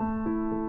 Música